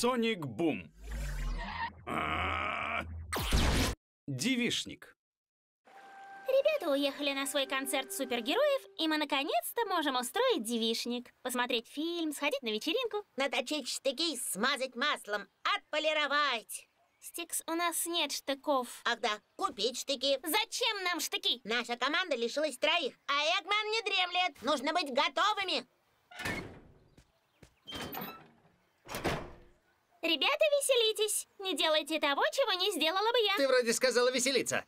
Соник Бум. Девишник. Ребята уехали на свой концерт супергероев, и мы наконец-то можем устроить девишник. Посмотреть фильм, сходить на вечеринку. Наточить штыки, смазать маслом, отполировать. Стикс, у нас нет штыков. Ах да, купить штыки. Зачем нам штыки? Наша команда лишилась троих, а Эгман не дремлет. Нужно быть готовыми. Ребята, веселитесь. Не делайте того, чего не сделала бы я. Ты вроде сказала веселиться.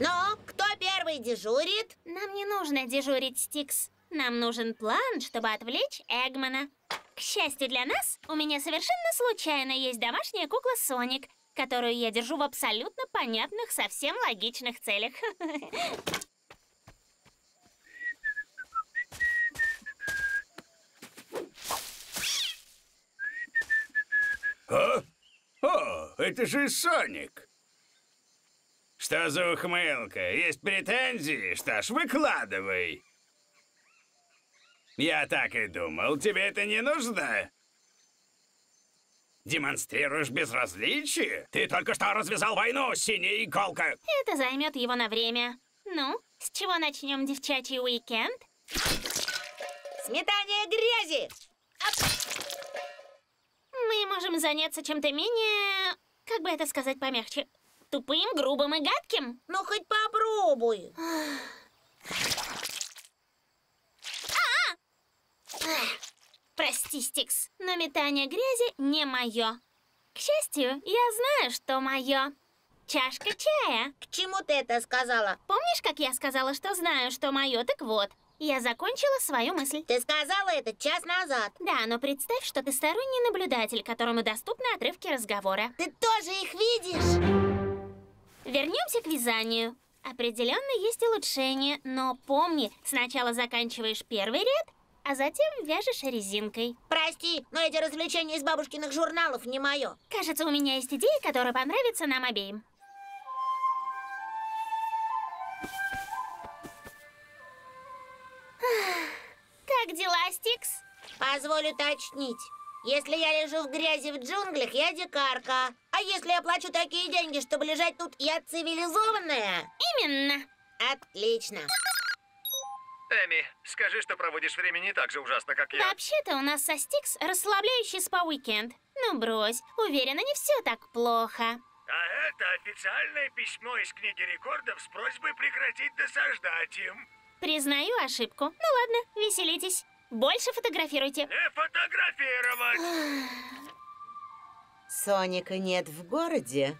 Ну, кто первый дежурит? Нам не нужно дежурить, Стикс. Нам нужен план, чтобы отвлечь Эгмана. К счастью для нас, у меня совершенно случайно есть домашняя кукла Соник, которую я держу в абсолютно понятных, совсем логичных целях. О, О, это же Соник. Что за ухмылка? Есть претензии? Что ж, выкладывай. Я так и думал, тебе это не нужно. Демонстрируешь безразличие? Ты только что развязал войну, синяя иголка. Это займет его на время. Ну, с чего начнем девчачий уикенд? Сметание грязи! Мы можем заняться чем-то менее... Как бы это сказать помягче? Тупым, грубым и гадким? Ну, хоть попробуй. Прости, Стикс, но метание грязи не мое. К счастью, я знаю, что мое. Чашка чая. К чему ты это сказала? Помнишь, как я сказала, что знаю, что мое? Так вот, я закончила свою мысль. Ты сказала это час назад. Да, но представь, что ты сторонний наблюдатель, которому доступны отрывки разговора. Ты тоже их видишь? Вернемся к вязанию. Определенно есть улучшения, но помни, сначала заканчиваешь первый ряд, а затем вяжешь резинкой. Прости, но эти развлечения из бабушкиных журналов не мое. Кажется, у меня есть идея, которая понравится нам обеим. Как дела, Стикс? Позволь уточнить. Если я лежу в грязи в джунглях, я дикарка. А если я плачу такие деньги, чтобы лежать тут, я цивилизованная? Именно. Отлично. Эми, скажи, что проводишь время не так же ужасно, как я. Вообще-то у нас со Стикс расслабляющий спа-уикенд. Ну брось, уверена, не все так плохо. А это официальное письмо из книги рекордов с просьбой прекратить досаждать им. Признаю ошибку. Ну ладно, веселитесь. Больше фотографируйте. Не фотографировать! Соника нет в городе.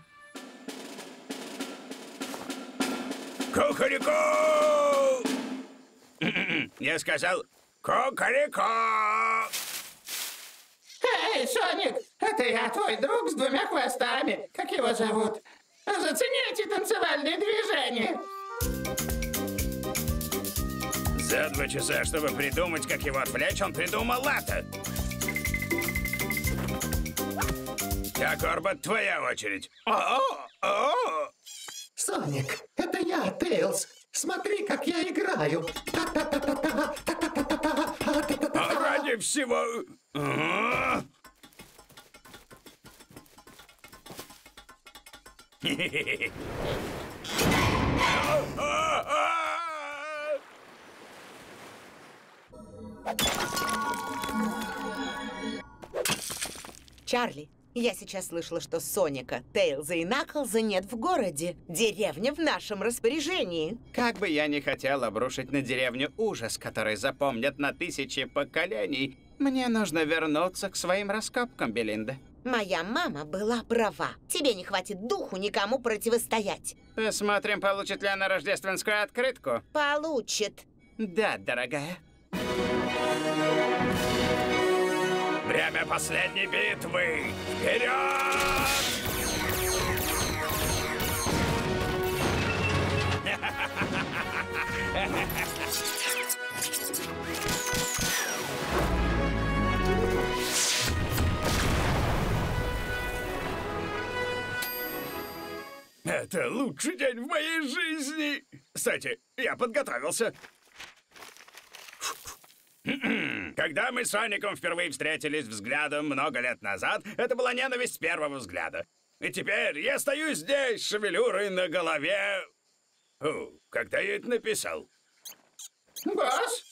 Кукареку! Я сказал кукареку! Эй, Соник, это я, твой друг с двумя хвостами. Как его зовут? Зацените танцевальные движения. За два часа, чтобы придумать, как его отвлечь, он придумал это. Так, Орбат, твоя очередь. О, о, Соник, это я, Тейлз. Смотри, как я играю. А ради всего... А? Чарли, я сейчас слышала, что Соника, Тейлза и Наклза нет в городе. Деревня в нашем распоряжении. Как бы я ни хотел обрушить на деревню ужас, который запомнят на тысячи поколений, мне нужно вернуться к своим раскопкам, Белинда. Моя мама была права. Тебе не хватит духу никому противостоять. Посмотрим, получит ли она рождественскую открытку. Получит. Да, дорогая. Время последней битвы! Вперед! Это лучший день в моей жизни! Кстати, я подготовился. Когда мы с Соником впервые встретились взглядом много лет назад, это была ненависть с первого взгляда. И теперь я стою здесь, шевелюрой на голове. О, когда я это написал? Босс?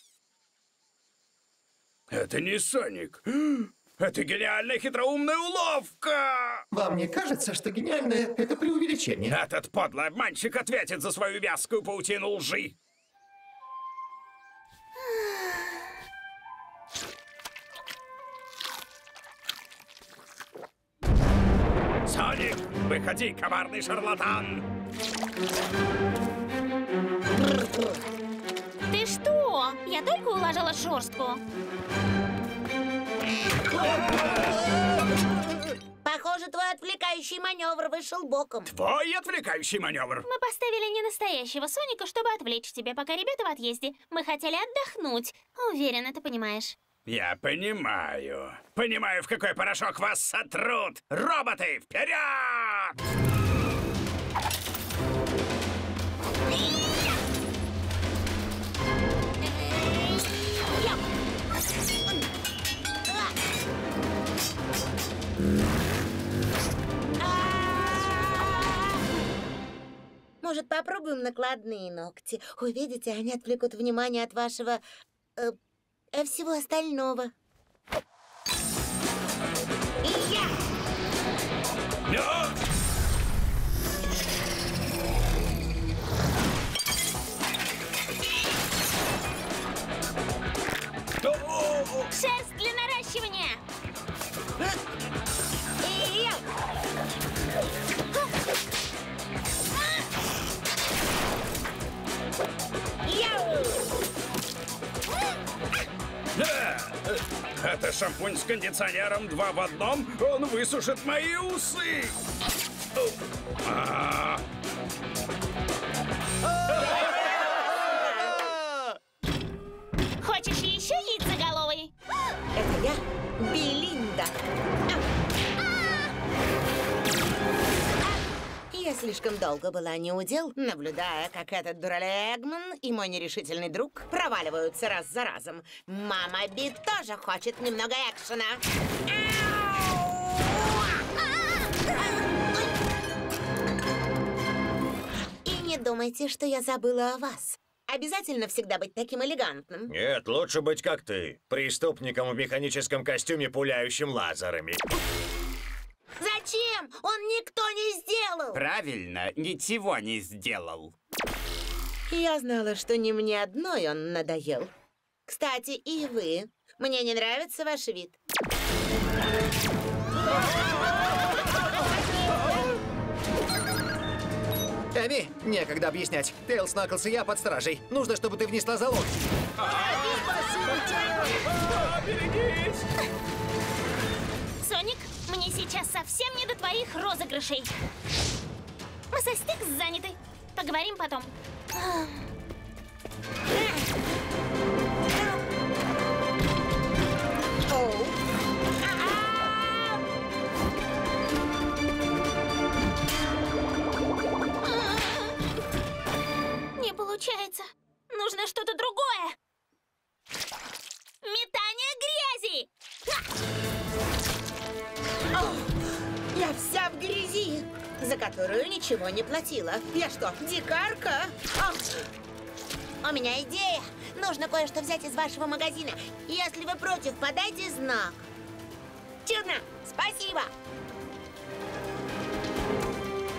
Это не Соник. Это гениальная хитроумная уловка! Вам не кажется, что гениальное — это преувеличение? Этот подлый обманщик ответит за свою вязкую паутину лжи. Соник, выходи, коварный шарлатан! Ты что? Я только уложила шерстку. Похоже, твой отвлекающий маневр вышел боком. Твой отвлекающий маневр. Мы поставили не настоящего Соника, чтобы отвлечь тебя, пока ребята в отъезде. Мы хотели отдохнуть. Уверена, ты понимаешь. Я понимаю. Понимаю, в какой порошок вас сотрут. Роботы, вперед! Может, попробуем накладные ногти? Увидите, они отвлекут внимание от вашего... э, э, всего остального. И я! Ну! Это шампунь с кондиционером два в одном. Он высушит мои усы. О, а. Хочешь слишком долго была неудел, наблюдая, как этот дуралегман и мой нерешительный друг проваливаются раз за разом. Мама Би тоже хочет немного экшена. И не думайте, что я забыла о вас. Обязательно всегда быть таким элегантным. Нет, лучше быть как ты. Преступником в механическом костюме, пуляющим лазерами. Он никто не сделал! Правильно, ничего не сделал. Я знала, что не мне одной он надоел. Кстати, и вы. Мне не нравится ваш вид. Эми, некогда объяснять. Тейлс, Наклс и я под стражей. Нужно, чтобы ты внесла залог. Соник, мне сейчас совсем не до твоих розыгрышей. Мы со Стикс заняты. Поговорим потом. Не получается. Нужно что-то другое. За которую ничего не платила. Я что, дикарка? У меня идея. Нужно кое-что взять из вашего магазина. Если вы против, подайте знак. Чудно. Спасибо.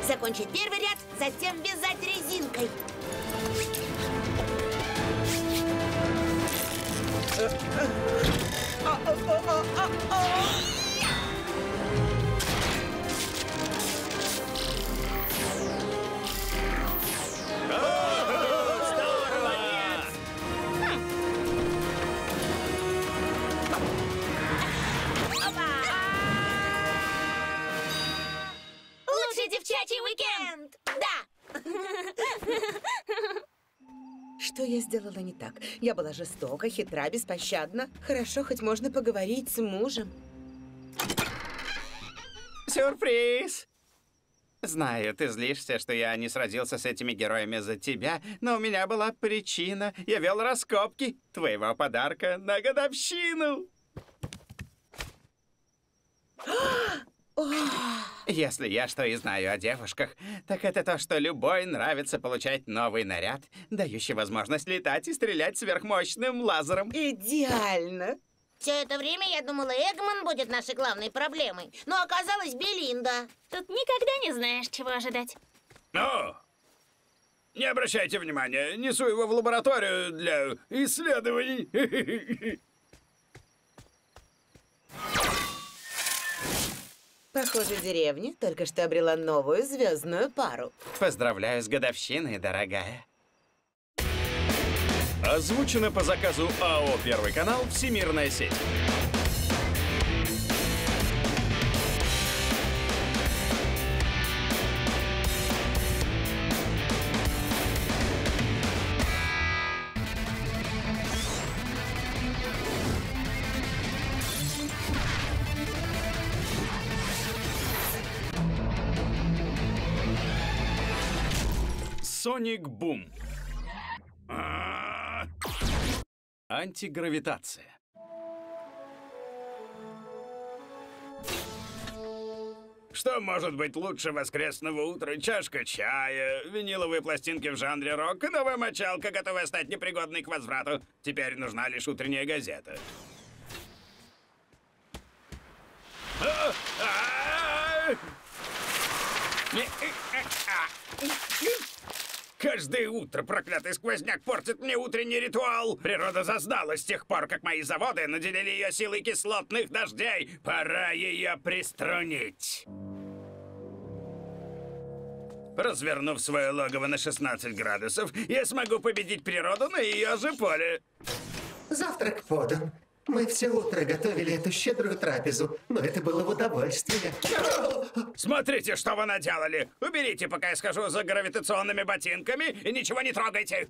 Закончить первый ряд, затем вязать резинкой. Лучший я сделала не так? Я была жестока, хитра, беспощадна. Хорошо, хоть можно поговорить с мужем. Сюрприз! Знаю, ты злишься, что я не сразился с этими героями за тебя, но у меня была причина. Я вел раскопки твоего подарка на годовщину. Если я что и знаю о девушках, так это то, что любой нравится получать новый наряд, дающий возможность летать и стрелять сверхмощным лазером. Идеально. Все это время я думала, Эгман будет нашей главной проблемой. Но оказалось Белинда. Тут никогда не знаешь, чего ожидать. Ну, не обращайте внимания, несу его в лабораторию для исследований. Похоже, деревня только что обрела новую звездную пару. Поздравляю с годовщиной, дорогая. Озвучено по заказу АО «Первый канал» Всемирная сеть. Соник Бум. Антигравитация. Что может быть лучше воскресного утра? Чашка чая, виниловые пластинки в жанре рок и новая мочалка, готовая стать непригодной к возврату. Теперь нужна лишь утренняя газета. Каждое утро проклятый сквозняк портит мне утренний ритуал. Природа зазнала с тех пор, как мои заводы наделили ее силой кислотных дождей. Пора ее приструнить. Развернув свое логово на 16 градусов, я смогу победить природу на ее же поле. Завтрак подан. Мы все утро готовили эту щедрую трапезу, но это было в удовольствие. Смотрите, что вы наделали! Уберите, пока я схожу за гравитационными ботинками, и ничего не трогайте!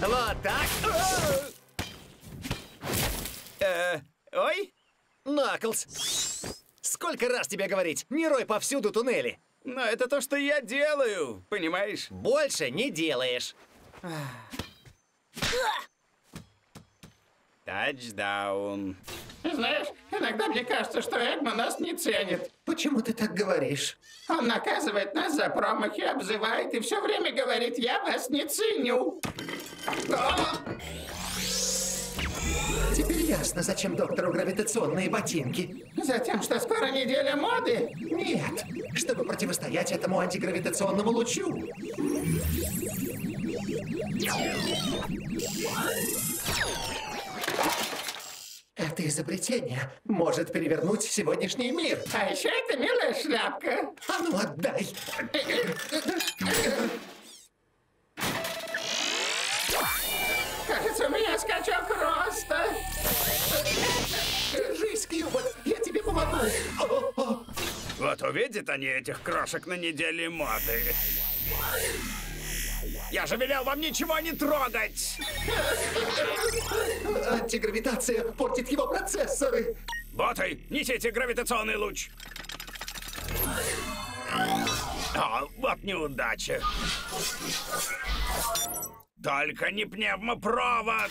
Вот так. Э, ой? Наклз. Сколько раз тебе говорить? Не рой повсюду туннели. Но это то, что я делаю, понимаешь? Больше не делаешь. Тачдаун. Знаешь, иногда мне кажется, что Эгман нас не ценит. Почему ты так говоришь? Он наказывает нас за промахи, обзывает и все время говорит, я вас не ценю. А! Теперь ясно, зачем доктору гравитационные ботинки. Затем, что скоро неделя моды. Нет, чтобы противостоять этому антигравитационному лучу. Это изобретение может перевернуть сегодняшний мир. А еще это милая шляпка. А ну отдай! Кажется, у меня скачок роста. Держись, Кьюбот, я тебе помогу. Вот увидят они этих крошек на неделе моды. Я же велел вам ничего не трогать! Антигравитация портит его процессоры. Боты, несите гравитационный луч! А, вот неудача. Только не пневмопровод!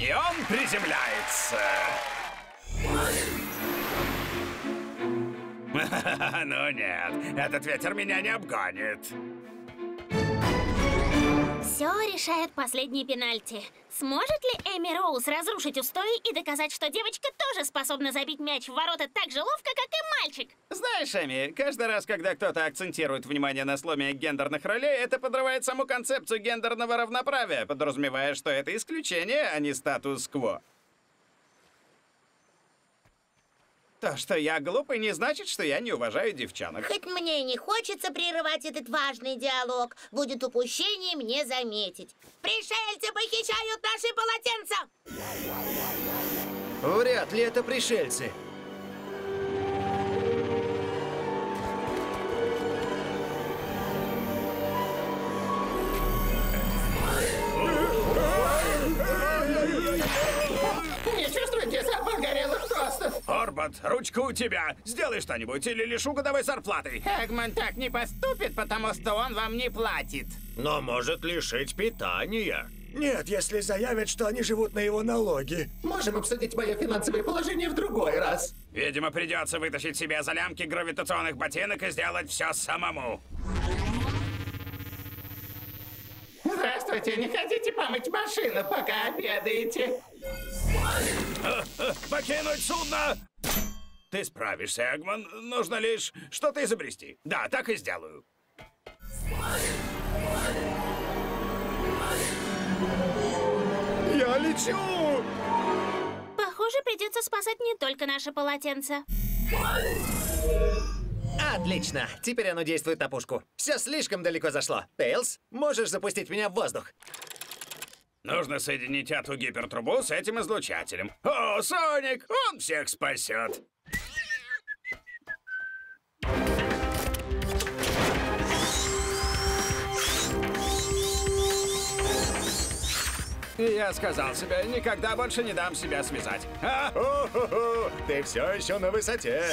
И он приземляется. Ну нет, этот ветер меня не обгонит. Все решает последний пенальти. Сможет ли Эми Роуз разрушить устои и доказать, что девочка тоже способна забить мяч в ворота так же ловко, как и мальчик? Знаешь, Эми, каждый раз, когда кто-то акцентирует внимание на сломе гендерных ролей, это подрывает саму концепцию гендерного равноправия, подразумевая, что это исключение, а не статус-кво. То, что я глупый, не значит, что я не уважаю девчонок. Хоть мне и не хочется прерывать этот важный диалог, будет упущением не заметить. Пришельцы похищают наши полотенца! Вряд ли это пришельцы. Орбот, ручка у тебя. Сделай что-нибудь или лишу годовой зарплаты. Эгман так не поступит, потому что он вам не платит. Но может лишить питания. Нет, если заявят, что они живут на его налоги. Можем обсудить мое финансовое положение в другой раз. Видимо, придется вытащить себе за лямки гравитационных ботинок и сделать все самому. Здравствуйте, не хотите помыть машину, пока обедаете? Покинуть судно! Ты справишься, Эгман. Нужно лишь что-то изобрести. Да, так и сделаю. Я лечу! Похоже, придется спасать не только наше полотенце. Отлично. Теперь оно действует на пушку. Все слишком далеко зашло. Тейлз, можешь запустить меня в воздух? Нужно соединить эту гипертрубу с этим излучателем. О, Соник! Он всех спасет! Я сказал себе, никогда больше не дам себя связать. А? Ты все еще на высоте.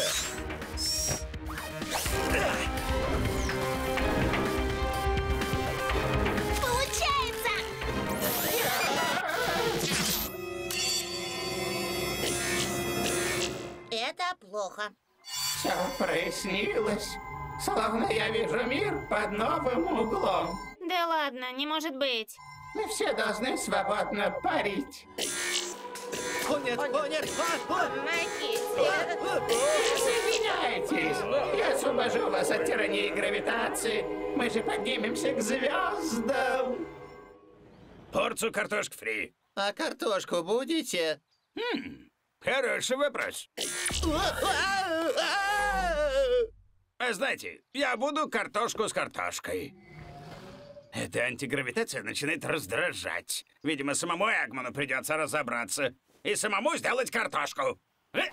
Это плохо. Все прояснилось. Словно я вижу мир под новым углом. Да ладно, не может быть. Мы все должны свободно парить. О нет, о нет! Соединяйтесь! Я освобожу вас от тирании гравитации. Мы же поднимемся к звездам. Порцию картошки фри. А картошку будете? Хороший вопрос. А знаете, я буду картошку с картошкой. Эта антигравитация начинает раздражать. Видимо, самому Эгману придется разобраться. И самому сделать картошку. Путь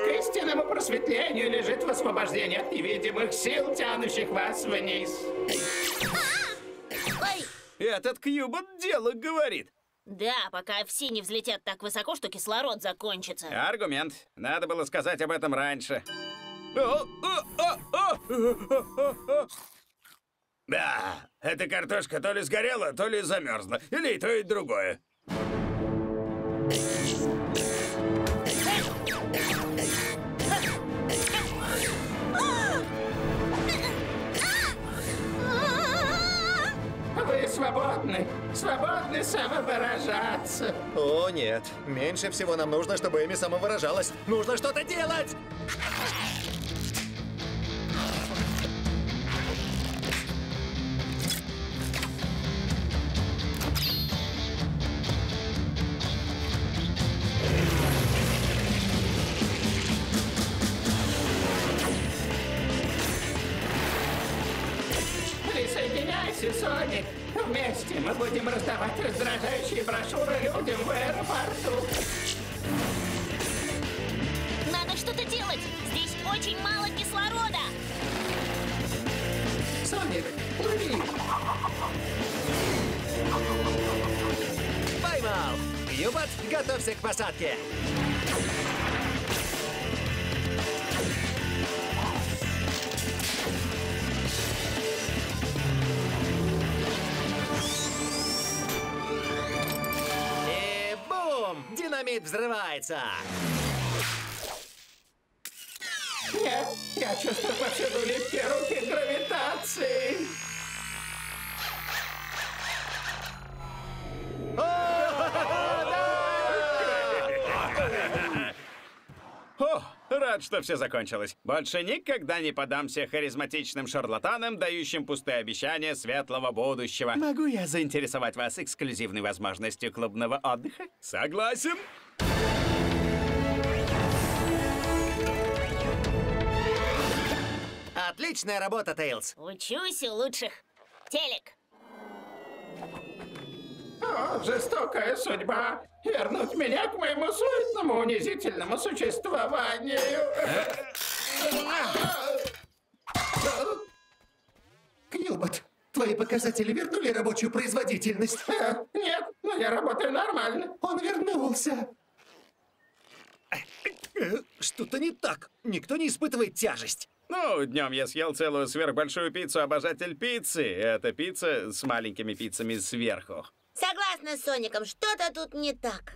к истинному просветлению лежит в освобождении от невидимых сил, тянущих вас вниз. Этот Кьюбот дело говорит. Да, пока все не взлетят так высоко, что кислород закончится. Аргумент. Надо было сказать об этом раньше. Да, эта картошка то ли сгорела, то ли замерзла. Или и то, и другое. Свободны. Свободны самовыражаться. О нет, меньше всего нам нужно, чтобы Эми самовыражалась. Нужно что-то делать! Юбот, готовься к посадке! И бум! Динамит взрывается! Нет, я чувствую повсюду липкие рад что все закончилось. Больше никогда не подамся харизматичным шарлатанам, дающим пустые обещания светлого будущего. Могу я заинтересовать вас эксклюзивной возможностью клубного отдыха? Согласен. Отличная работа, Тейлз. Учусь у лучших. Телек. Жестокая судьба. Вернуть меня к моему суетному, унизительному существованию. Кьюбот, твои показатели вернули рабочую производительность? Э, Нет, но я работаю нормально. Он вернулся. Э, Что-то не так. Никто не испытывает тяжесть. Ну, днем я съел целую сверхбольшую пиццу «Обожатель пиццы». Это пицца с маленькими пиццами сверху. Согласна с Соником, что-то тут не так.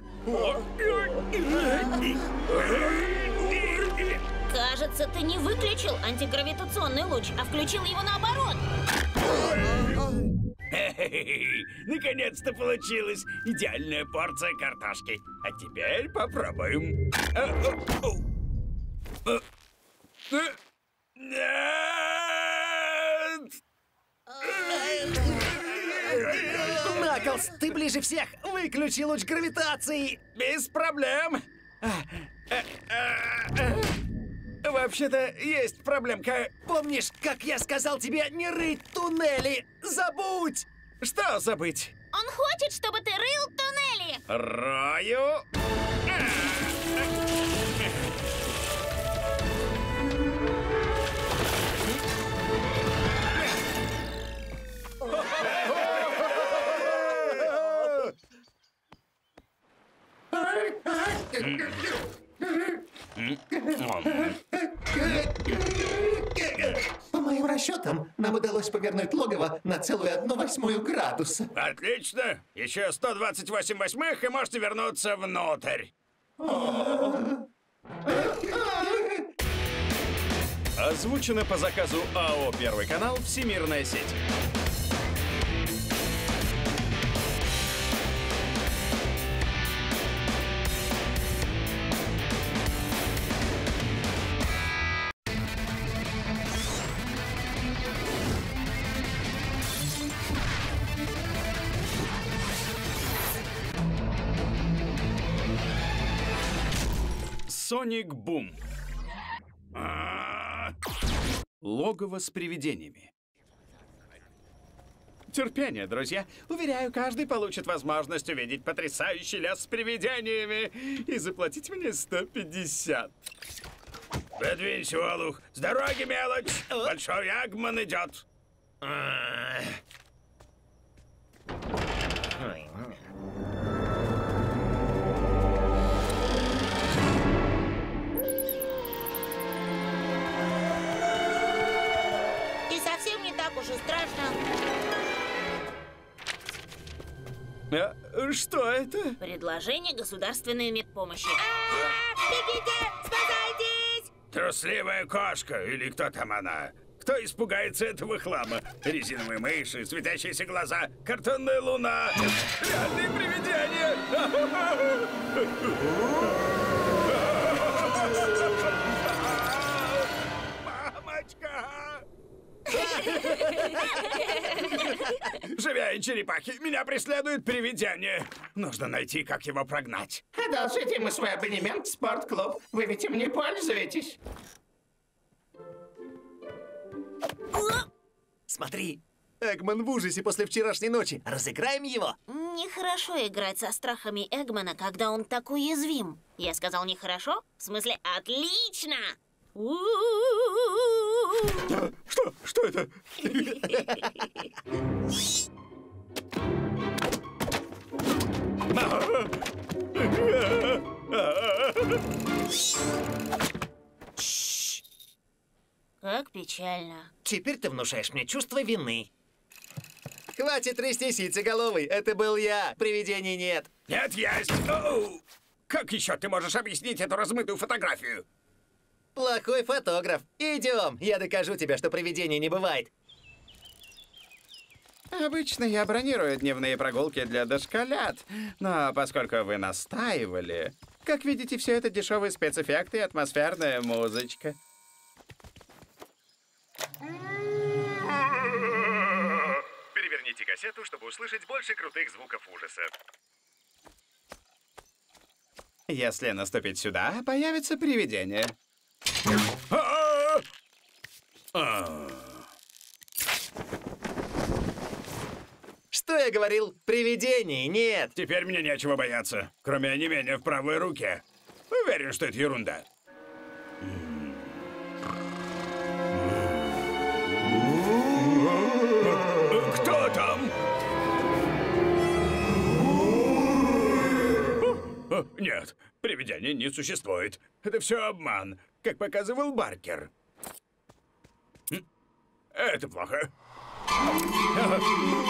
Кажется, ты не выключил антигравитационный луч, а включил его наоборот. Хе-хе-хе. Наконец-то получилась идеальная порция картошки. А теперь попробуем. А. А, а. Нет! Наклз, ты ближе всех! Выключи луч гравитации! Без проблем. А, а, а, а. Вообще-то есть проблемка. Помнишь, как я сказал тебе не рыть туннели? Забудь! Что забыть? Он хочет, чтобы ты рыл туннели. Рою. По моим расчетам, нам удалось повернуть логово на целую одну восьмую градуса. Отлично! Еще 128 восьмых, и можете вернуться внутрь. Озвучено по заказу АО «Первый канал» Всемирная сеть. Соник Бум. А, Логово с привидениями. Терпение, друзья. Уверяю, каждый получит возможность увидеть потрясающий лес с привидениями и заплатить мне 150. Подвинься, Олух. С дороги, мелочь. Большой Агман идет. А, что это? Предложение государственной медпомощи. А, Бегите! Спасайтесь! Трусливая кошка, или кто там она? Кто испугается этого хлама? Резиновые мыши, светящиеся глаза, картонная луна, реальные привидения! Живя черепахи, меня преследует привидение. Нужно найти, как его прогнать. Одолжите ему свой абонемент в спортклуб. Вы ведь им не пользуетесь. Смотри, Эгман в ужасе после вчерашней ночи. Разыграем его? Нехорошо играть со страхами Эгмана, когда он так уязвим. Я сказал нехорошо? В смысле, отлично! Что? Что это? Как печально. Теперь ты внушаешь мне чувство вины. Хватит трястись, яйцеголовый. Это был я. Привидений нет. Нет, есть! Оу! Как еще ты можешь объяснить эту размытую фотографию? Плохой фотограф. Идем, я докажу тебе, что привидений не бывает. Обычно я бронирую дневные прогулки для дошколят, но поскольку вы настаивали, Как видите, все это дешевые спецэффекты и атмосферная музычка. Переверните кассету, чтобы услышать больше крутых звуков ужаса. Если наступить сюда, появится привидение. Что я говорил? Привидений нет. Теперь мне нечего бояться, кроме онемения в правой руке. Уверен, что это ерунда. Кто там? Нет, привидений не существует. Это все обман, как показывал Баркер. Это плохо.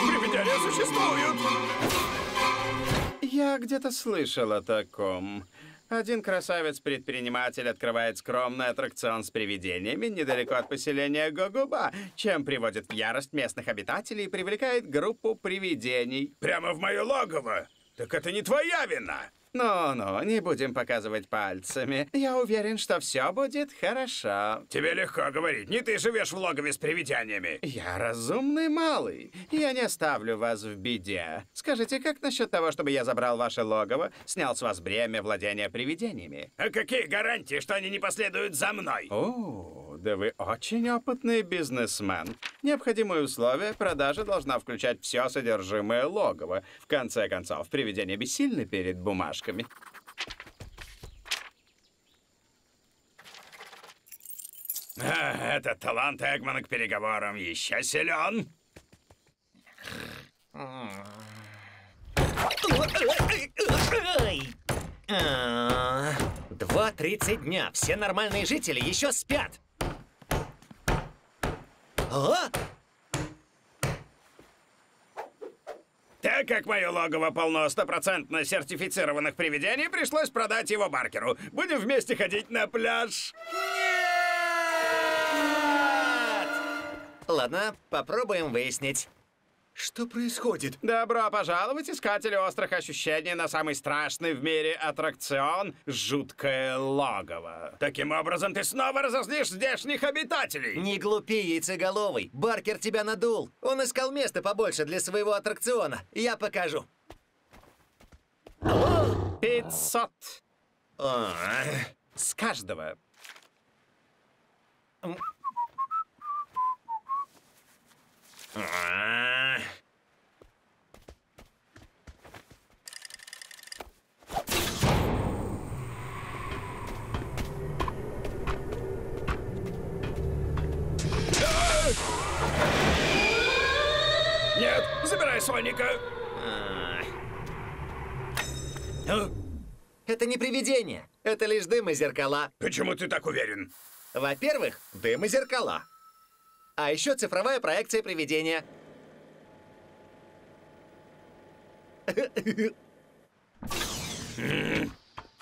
Привидения существуют. Я где-то слышал о таком. Один красавец-предприниматель открывает скромный аттракцион с привидениями недалеко от поселения Гогуба, чем приводит в ярость местных обитателей и привлекает группу привидений. Прямо в мое логово. Так это не твоя вина. Ну-ну, не будем показывать пальцами. Я уверен, что все будет хорошо. Тебе легко говорить, не ты живешь в логове с привидениями. Я разумный малый. Я не оставлю вас в беде. Скажите, как насчет того, чтобы я забрал ваше логово, снял с вас бремя владения привидениями? А какие гарантии, что они не последуют за мной? О, да вы очень опытный бизнесмен. Необходимые условия продажа должна включать все содержимое логова. В конце концов, привидения бессильны перед бумажками. Этот талант Эгмана к переговорам еще силен. Два тридцать дня. Все нормальные жители еще спят. Так как мое логово полно стопроцентно сертифицированных привидений, пришлось продать его Баркеру. Будем вместе ходить на пляж. Ладно, попробуем выяснить. Что происходит? Добро пожаловать, искатели острых ощущений, на самый страшный в мире аттракцион «Жуткое логово». Таким образом, ты снова разозлишь здешних обитателей. Не глупи, яйцеголовый. Баркер тебя надул. Он искал место побольше для своего аттракциона. Я покажу. 500 А, с каждого. а. Нет, забирай Соника. А? Это не привидение. Это лишь дым и зеркала. Почему ты так уверен? Во-первых, дым и зеркала. А еще цифровая проекция привидения.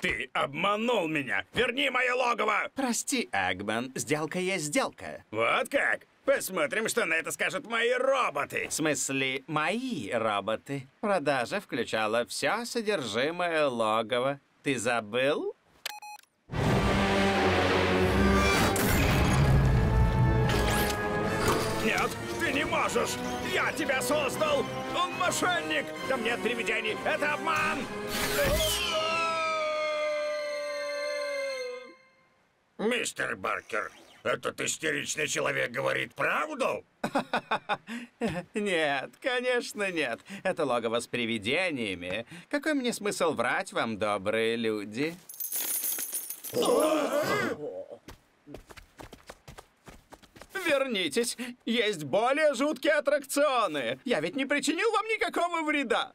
Ты обманул меня. Верни мое логово. Прости, Эгман, сделка есть сделка. Вот как? Посмотрим, что на это скажут мои роботы. В смысле, мои роботы. Продажа включала все содержимое логова. Ты забыл? Нет, ты не можешь! Я тебя создал! Он мошенник! Там нет привидений! Это обман! Мистер Баркер, этот истеричный человек говорит правду? Нет, конечно нет. Это логово с привидениями. Какой мне смысл врать вам, добрые люди? Вернитесь. Есть более жуткие аттракционы. Я ведь не причинил вам никакого вреда.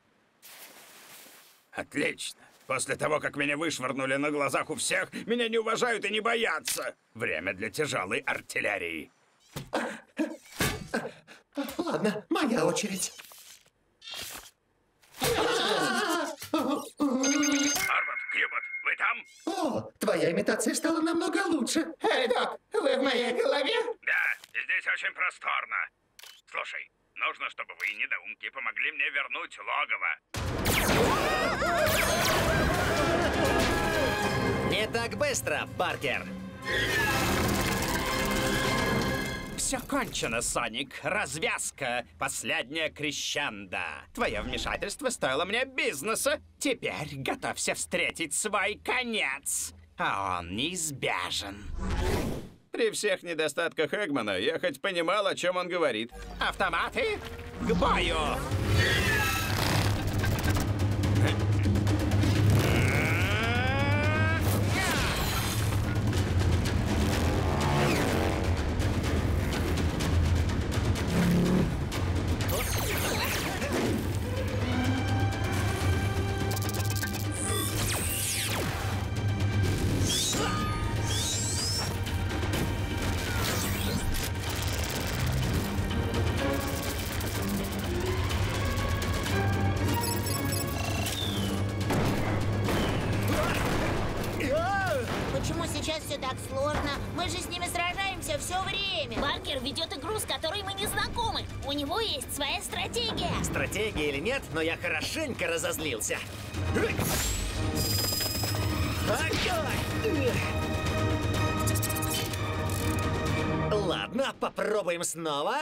Отлично. После того, как меня вышвырнули на глазах у всех, меня не уважают и не боятся. Время для тяжелой артиллерии. Ладно, моя очередь. Там? О, твоя имитация стала намного лучше. Эй, док, вы в моей голове? Да, здесь очень просторно. Слушай, нужно, чтобы вы, недоумки, помогли мне вернуть логово. Не так быстро, Паркер. Все кончено, Соник. Развязка. Последняя крещанда. Твое вмешательство стоило мне бизнеса. Теперь готовься встретить свой конец. А он неизбежен. При всех недостатках Эгмана я хоть понимал, о чем он говорит. Автоматы, к бою! Паркер ведет игру, с которой мы не знакомы. У него есть своя стратегия. Стратегия или нет, но я хорошенько разозлился. Ладно, попробуем снова.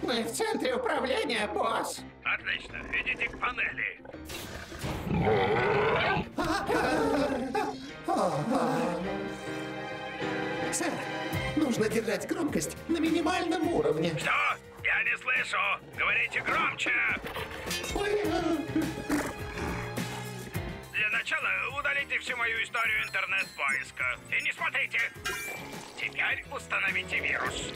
Мы в центре управления, босс. Отлично, идите к панели. Сэр, нужно держать громкость на минимальном уровне. Что? Я не слышу. Говорите громче. Для начала удалите всю мою историю интернет-поиска. И не смотрите. Теперь установите вирус.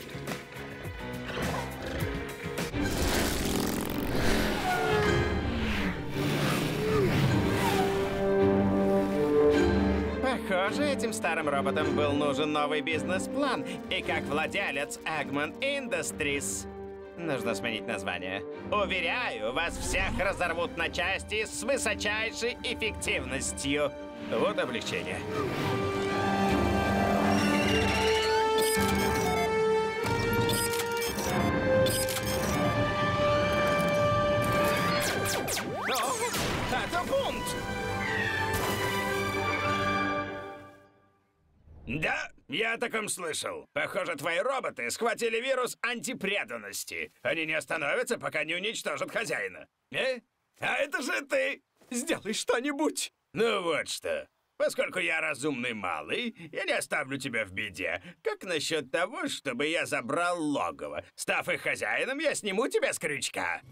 Похоже, этим старым роботам был нужен новый бизнес-план. И как владелец Eggman Industries нужно сменить название. Уверяю, вас всех разорвут на части с высочайшей эффективностью. Вот облегчение. Это бунт! Да, я о таком слышал. Похоже, твои роботы схватили вирус антипреданности. Они не остановятся, пока не уничтожат хозяина. Э? А это же ты! Сделай что-нибудь! Ну вот что. Поскольку я разумный малый, я не оставлю тебя в беде. Как насчет того, чтобы я забрал логово? Став их хозяином, я сниму тебя с крючка.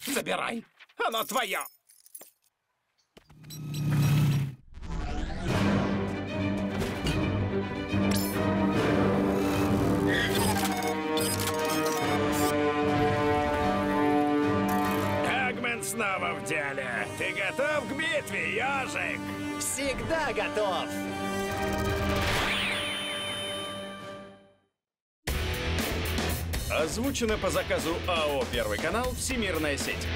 Забирай! Оно твое! Снова в деле. Ты готов к битве, ежик? Всегда готов. Озвучено по заказу АО «Первый канал» Всемирная сеть.